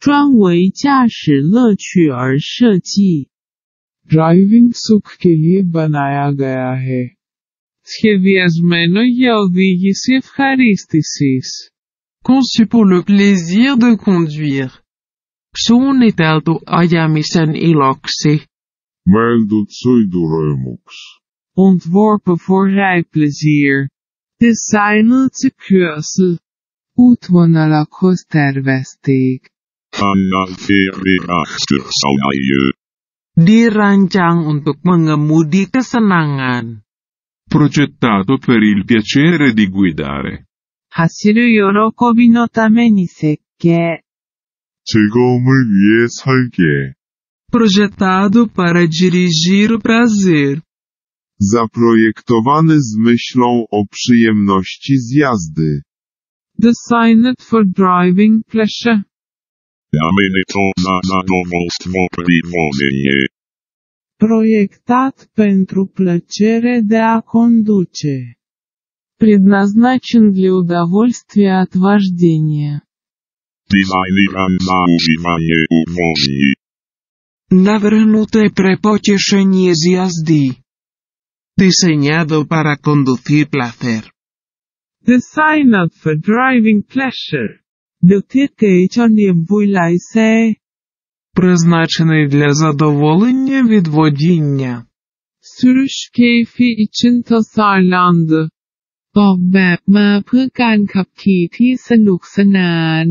专为驾驶乐趣而设计。 Driving सुख के लिए बनाया गया है. Σχεδιασμένο για οδήγηση ευχαρίστησης. Conçu pour le plaisir de conduire. Suunniteltu ajamisen iloksi. Mäldud sõidurõõmuks. Ontworpen voor rijplezier. Designet til kørsel. Útvonalakhoz tervezték. Dirancang untuk mengemudi kesenangan. Progettato per il piacere di guidare. 하시루 요로코비 노 타메니 세케. 즐거움을 위해 설계. Projetado para dirigir prazer. Zaprojektowany z myślą o przyjemności z jazdy. Designed for driving pleasure. Proiectat pentru plăcere de a conduce. Предназначен для удовольствия от вождения. Designiran za używanie uwoźni. Navrhnute pre pocieszenie z jazdy. Diseñado para conducir placer. Designed for driving pleasure. Được thiết kế cho niềm vui lái xe. Призначений для задоволення від водіння. Sürüş keyfi için tasarlandı. ออกแบบมาเพื่อการขับขี่ที่สนุกสนาน